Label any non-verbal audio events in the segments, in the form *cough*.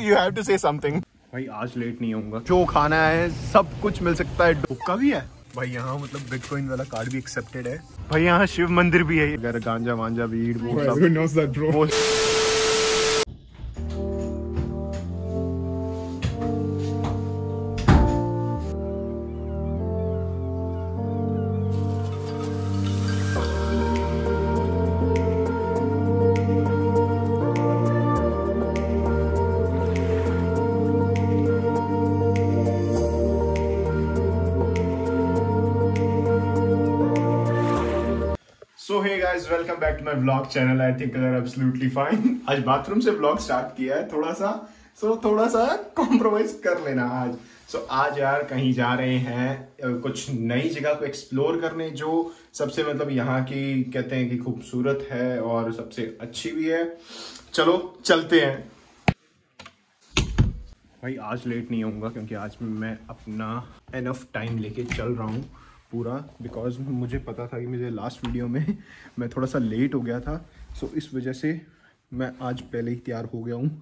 You have to say something भाई आज late नहीं होऊँगा। जो खाना है सब कुछ मिल सकता है। हुक्का भी है? भाई यहाँ मतलब बिटकॉइन वाला कार्ड भी एक्सेप्टेड है। भाई यहाँ शिव मंदिर भी है। अगर गांजा वांजा वीड वो सब। Hey guys welcome back to my vlog channel I think are absolutely fine आज बाथरूम से व्लॉग स्टार्ट किया है थोड़ा सा सो so, थोड़ा सा कॉम्प्रोमाइज कर लेना आज। सो so, आज यार कहीं जा रहे हैं कुछ नई जगह को एक्सप्लोर करने जो सबसे मतलब यहाँ की कहते हैं कि खूबसूरत है और सबसे अच्छी भी है। चलो चलते हैं। भाई आज लेट नहीं होऊँगा क्योंकि आज मैं अपना एनफ टाइम लेके चल रहा हूँ। पूरा बिकॉज़ मुझे पता था कि मुझे लास्ट वीडियो में मैं थोड़ा सा लेट हो गया था सो so, इस वजह से मैं आज पहले ही तैयार हो गया हूँ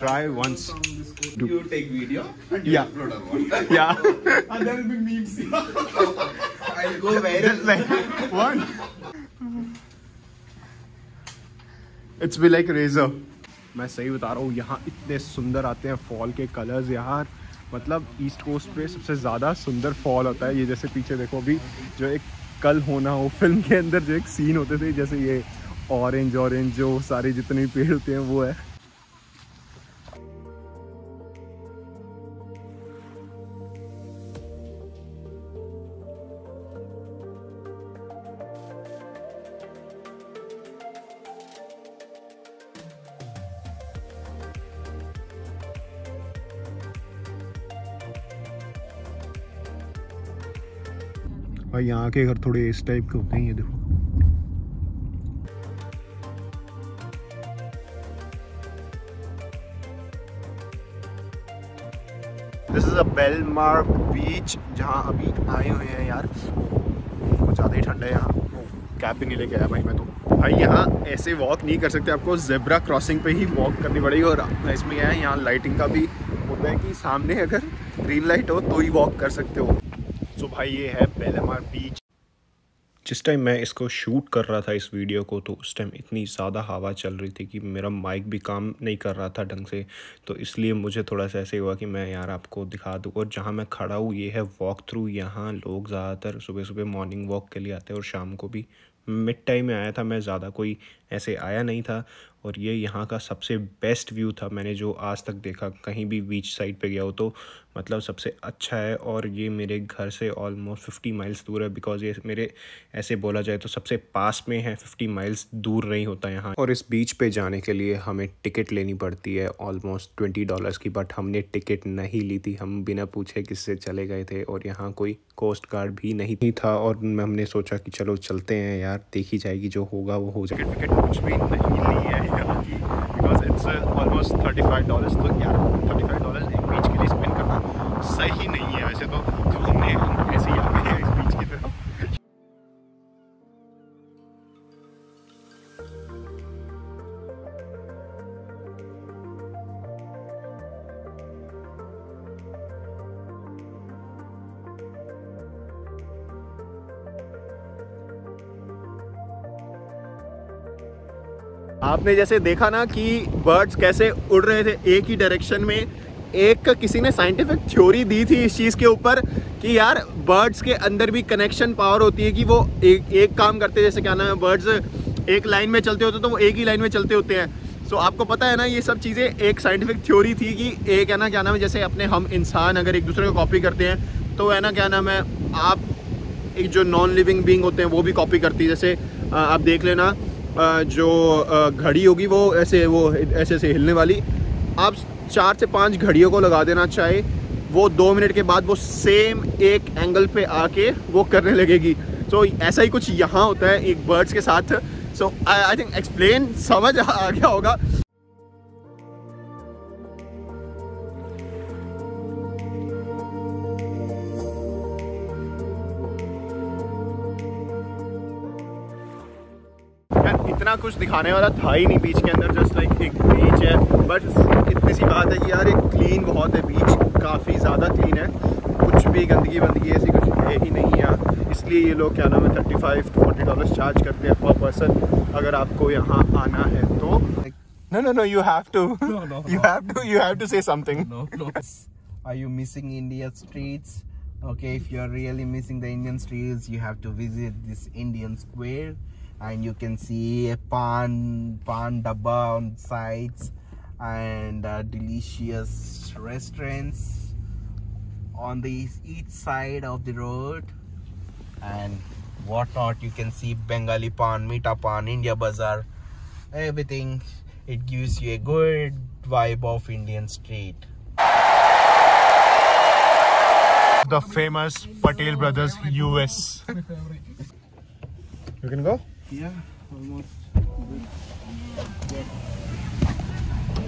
try once. Do. You take video and you Yeah. upload on one. Yeah. and there will be memes. I'll go viral. Like one. It's be like razor. मैं सही बता रहा हूँ यहाँ इतने सुंदर आते हैं फॉल के कलर्स यार मतलब ईस्ट कोस्ट पे सबसे ज़्यादा सुंदर फॉल होता है। ये जैसे पीछे देखो, अभी जो एक कल होना हो फ़िल्म के अंदर जो एक सीन होते थे, जैसे ये ऑरेंज ऑरेंज जो सारे जितने पेड़ होते हैं, वो है। भाई यहाँ के घर थोड़े इस टाइप के होते हैं, ये देखो। दिस इज़ अ बेलमार्क बीच जहाँ अभी आए हुए हैं यार। कुछ ज़्यादा ही ठंडा है यहाँ। कैब भी नहीं लेके आया भाई मैं तो। भाई यहाँ ऐसे वॉक नहीं कर सकते आपको। जेब्रा क्रॉसिंग पे ही वॉक करनी पड़ेगी और इसमें क्या है यहाँ लाइटिंग का भी होता है कि सामने अगर ग्रीन लाइट हो तो ही वॉक कर सकते हो। सो so भाई ये है बेलमार बीच जिस टाइम मैं इसको शूट कर रहा था इस वीडियो को तो उस टाइम इतनी ज़्यादा हवा चल रही थी कि मेरा माइक भी काम नहीं कर रहा था ढंग से। तो इसलिए मुझे थोड़ा सा ऐसे हुआ कि मैं यार आपको दिखा दूँ। और जहाँ मैं खड़ा हूँ, ये है वॉक थ्रू यहाँ लोग ज़्यादातर सुबह सुबह मॉर्निंग वॉक के लिए आते हैं और शाम को भी। मिड टाइम में आया था, मैं ज़्यादा कोई ऐसे आया नहीं था। और ये यहाँ का सबसे बेस्ट व्यू था। मैंने जो आज तक देखा, कहीं भी बीच साइड पे गया हो तो मतलब सबसे अच्छा है और ये मेरे घर से ऑलमोस्ट फिफ्टी माइल्स दूर है बिकॉज़ ये मेरे, ऐसे बोला जाए तो सबसे पास में है फिफ्टी माइल्स दूर नहीं होता यहाँ। और इस बीच पे जाने के लिए हमें टिकट लेनी पड़ती है ऑलमोस्ट ट्वेंटी डॉलर्स की बट हमने टिकट नहीं ली थी। हम बिना पूछे किससे चले गए थे और यहाँ कोई कोस्ट गार्ड भी नहीं था। और हमने सोचा कि चलो चलते हैं यार, देखी जाएगी जो होगा वो हो जाएगा। टिकट कुछ भी नहीं ली है। की because it's almost thirty five dollars तो यार थर्टी फाइव डॉलर एक बीच के लिए स्पेंड करना सही नहीं है वैसे तो तो हमने हम ऐसे ही आ गए आपने जैसे देखा ना कि बर्ड्स कैसे उड़ रहे थे एक ही डायरेक्शन में। एक किसी ने साइंटिफिक थ्योरी दी थी इस चीज़ के ऊपर कि यार बर्ड्स के अंदर भी कनेक्शन पावर होती है कि वो एक एक काम करते जैसे क्या नाम है बर्ड्स एक लाइन में चलते होते तो वो एक ही लाइन में चलते होते हैं। सो so, आपको पता है ना ये सब चीज़ें एक साइंटिफिक थ्योरी थी कि एक है ना क्या नाम है जैसे अपने हम इंसान अगर एक दूसरे को कॉपी करते हैं तो है ना क्या नाम है आप एक जो नॉन लिविंग बींग होते हैं वो भी कॉपी करती है। जैसे आप देख लेना जो घड़ी होगी वो ऐसे वो ऐसे ऐसे हिलने वाली। आप चार से पाँच घड़ियों को लगा देना चाहे वो दो मिनट के बाद वो सेम एक एंगल पे आके वो करने लगेगी। तो so, ऐसा ही कुछ यहाँ होता है एक बर्ड्स के साथ। सो आई थिंक एक्सप्लेन समझ आ गया होगा। इतना कुछ दिखाने वाला था ही नहीं बीच के अंदर जस्ट लाइक एक बीच है। बट इतनी सी बात है कि यार एक क्लीन बहुत है बीच काफ़ी ज़्यादा क्लीन है। कुछ भी गंदगी वंदगी ऐसी कुछ है ही नहीं है इसलिए ये लोग क्या नाम है thirty five forty dollar charge करते हैं पर पर्सन अगर आपको यहाँ आना है तो। No no no you have to you have to you have to say something are you missing India streets okay if you are really missing the indian streets you have to visit this indian square. And you can see a pan pan dabba on sides, and uh, delicious restaurants on the each side of the road, and whatnot. You can see Bengali pan, Mita pan, India bazaar, everything. It gives you a good vibe of Indian street. The famous Patel Brothers US. *laughs* You can go.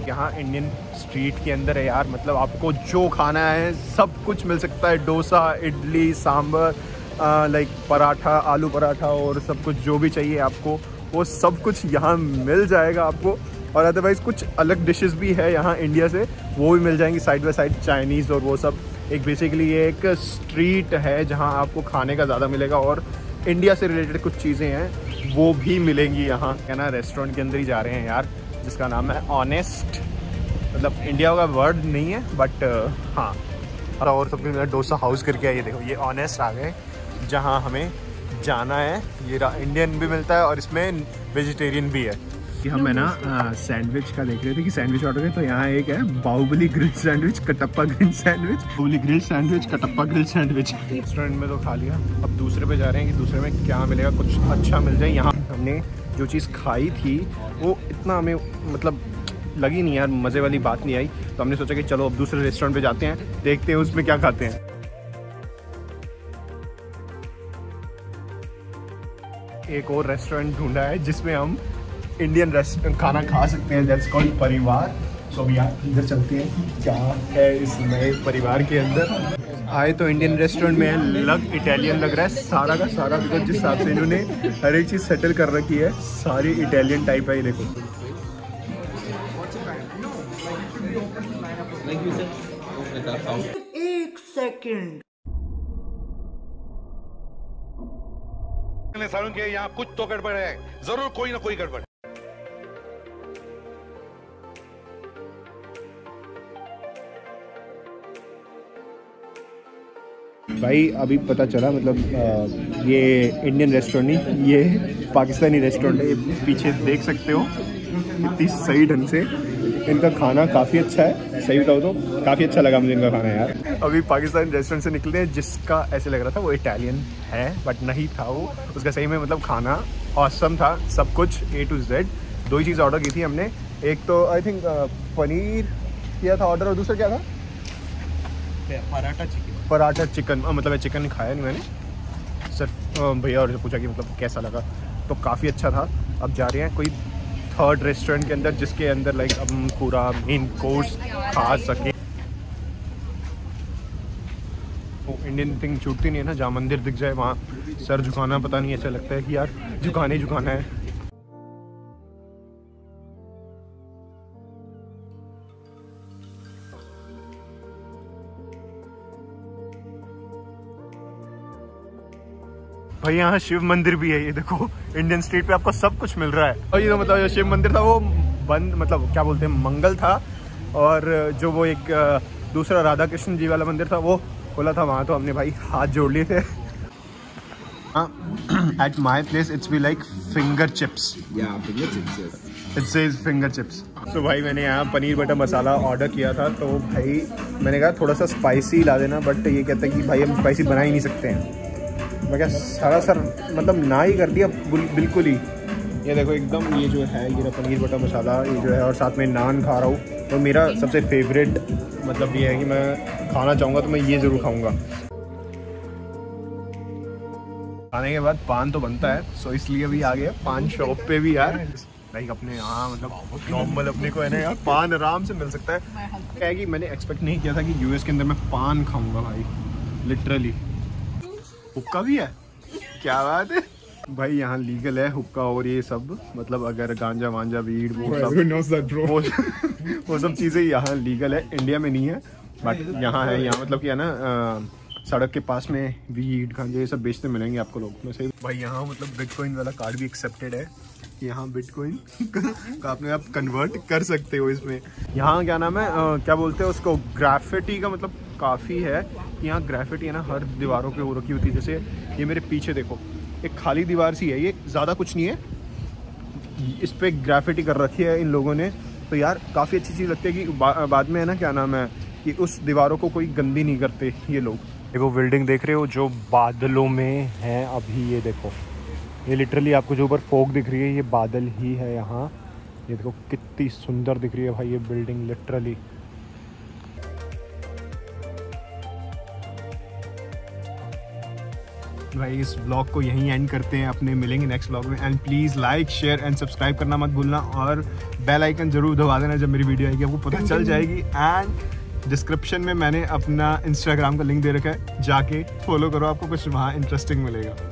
यहाँ Indian street के अंदर है यार मतलब आपको जो खाना है, सब कुछ मिल सकता है। डोसा, इडली, सांभर लाइक पराठा, आलू पराठा और सब कुछ जो भी चाहिए आपको, वो सब कुछ यहाँ मिल जाएगा आपको। और अदरवाइज़ कुछ अलग डिशेस भी है यहाँ इंडिया से, वो भी मिल जाएँगी साइड बाई साइड चाइनीज़ और वो सब। एक बेसिकली एक स्ट्रीट है जहाँ आपको खाने का ज़्यादा मिलेगा और इंडिया से रिलेटेड कुछ चीज़ें हैं। वो भी मिलेंगी यहाँ, क्या ना रेस्टोरेंट के अंदर ही जा रहे हैं यार, जिसका नाम है ऑनेस्ट मतलब इंडिया का वर्ड नहीं है बट हाँ। और सबके मेरा डोसा हाउस करके आइए देखो, ये ऑनेस्ट आ गए, जहाँ हमें जाना है, ये इंडियन भी मिलता है और इसमें वेजिटेरियन भी है। कि हम है ना सैंडविच का देख रहे थे कि सैंडविच ऑर्डर करें तो यहाँ एक है Baahubali grill sandwich Kattappa grill sandwich Baahubali grill sandwich Kattappa grill sandwich restaurant में तो खा लिया। अब दूसरे पे जा रहे हैं कि दूसरे में क्या मिलेगा कुछ अच्छा मिल जाए। यहाँ हमने जो चीज़ खाई थी वो इतना हमें मतलब लगी नहीं यार मज़े वाली बात नहीं आई। तो हमने सोचा कि चलो अब दूसरे रेस्टोरेंट पे जाते हैं देखते हैं उसमें क्या खाते हैं। एक और रेस्टोरेंट ढूंढा है जिसमें हम इंडियन रेस्टोरेंट खाना खा सकते हैं दैट्स कॉल्ड परिवार। सो अभी यार इधर चलते हैं क्या है इस नए परिवार के अंदर? आए तो इंडियन रेस्टोरेंट में है लग इटालियन लग रहा है सारा का सारा बिकॉज़ जिस हिसाब से इन्होंने हर एक चीज़ सेटल कर रखी है सारी इटालियन टाइप है ये देखो। ने समझ के यहाँ कुछ तो गड़बड़ है ज़रूर कोई ना कोई गड़बड़ भाई अभी पता चला मतलब अ, ये इंडियन रेस्टोरेंट नहीं ये पाकिस्तानी रेस्टोरेंट है ये पीछे देख सकते हो कितनी सही ढंग से। इनका खाना काफ़ी अच्छा है सही बताओ तो काफ़ी अच्छा लगा मुझे इनका खाना यार। अभी पाकिस्तानी रेस्टोरेंट से निकले हैं जिसका ऐसे लग रहा था वो इटालियन है बट नहीं था वो। उसका सही में मतलब खाना औसम था सब कुछ ए टू जेड दो ही चीज़ ऑर्डर की थी हमने। एक तो आई थिंक पनीर किया था ऑर्डर और दूसरा क्या था? पराठा चिकन पराठा चिकन मतलब चिकन खाया नहीं मैंने। सिर्फ़ भैया और पूछा कि मतलब कैसा लगा तो काफ़ी अच्छा था। अब जा रहे हैं कोई थर्ड रेस्टोरेंट के अंदर, जिसके अंदर लाइक हम पूरा मेन कोर्स खा सके। वो इंडियन थिंग छूटती नहीं है ना, जहाँ मंदिर दिख जाए, वहाँ सर झुकाना पता नहीं, ऐसा लगता है कि यार झुकाने झुकाना है। भाई यहाँ शिव मंदिर भी है ये देखो। इंडियन स्ट्रीट पे आपको सब कुछ मिल रहा है। और ये तो मतलब जो शिव मंदिर था वो बंद मतलब क्या बोलते हैं मंगल था। और जो वो एक दूसरा राधा कृष्ण जी वाला मंदिर था वो खोला था वहाँ तो हमने भाई हाथ जोड़ लिए थे। At my place it's be like finger chips Yeah, finger chips, yes. It says finger chips तो भाई मैंने यहाँ पनीर बटर मसाला ऑर्डर किया था तो भाई मैंने कहा थोड़ा सा स्पाइसी ला देना बट ये कहता है कि भाई हम स्पाइसी बना ही नहीं सकते हैं। मैं क्या सारा सर मतलब ना ही कर दिया बिल्कुल ही। ये देखो एकदम ये जो है ये पनीर बटर मसाला ये जो है और साथ में नान खा रहा हूँ। और मेरा सबसे फेवरेट मतलब ये है कि मैं खाना चाहूँगा तो मैं ये ज़रूर खाऊँगा। खाने के बाद पान तो बनता है सो इसलिए भी आ गया पान शॉप पे भी यार। लाइक अपने यहाँ मतलब नॉर्मल अपने को है ना यार पान आराम से मिल सकता है। क्या है कि मैंने एक्सपेक्ट नहीं किया था कि यूएस के अंदर मैं पान खाऊँगा भाई लिटरली हुक्का भी है? क्या बात है? भाई यहाँ लीगल है हुक्का और ये सब। मतलब अगर गांजा वांजा वीड वो सब. वो वो सब चीज़ें यहाँ लीगल है। इंडिया में नहीं है बट यहाँ है। यहाँ मतलब क्या है ना अ, सड़क के पास में वीड गांजा ये सब बेचते मिलेंगे आपको लोग। में सही भाई यहाँ मतलब बिटकॉइन वाला कार्ड भी एक्सेप्टेड है। यहाँ बिटकॉइन *laughs* का अपने आप कन्वर्ट कर सकते हो इसमें। यहाँ क्या नाम है अ, क्या बोलते हैं उसको? ग्राफिटी का मतलब काफ़ी है यहाँ ग्राफिटी है ना हर दीवारों पे हो रखी होती है। जैसे ये मेरे पीछे देखो एक खाली दीवार सी है ये ज़्यादा कुछ नहीं है। इस पर ग्राफिटी कर रखी है इन लोगों ने। तो यार काफ़ी अच्छी चीज़ लगती है कि बा, बाद में है ना क्या नाम है कि उस दीवारों को कोई गंदी नहीं करते ये लोग। देखो बिल्डिंग देख रहे हो जो बादलों में है अभी ये देखो। ये लिटरली आपको जो ऊपर फोक दिख रही है ये बादल ही है यहाँ। ये देखो कितनी सुंदर दिख रही है भाई ये बिल्डिंग लिटरली भाई इस ब्लॉग को यहीं एंड करते हैं अपने मिलेंगे नेक्स्ट ब्लॉग में। And please like share and subscribe करना मत भूलना। और बेल आइकन ज़रूर दबा देना जब मेरी वीडियो आएगी। आपको पता चल *laughs* जाएगी। एंड डिस्क्रिप्शन में मैंने अपना इंस्टाग्राम का लिंक दे रखा है। जाके फॉलो करो आपको कुछ वहाँ इंटरेस्टिंग मिलेगा।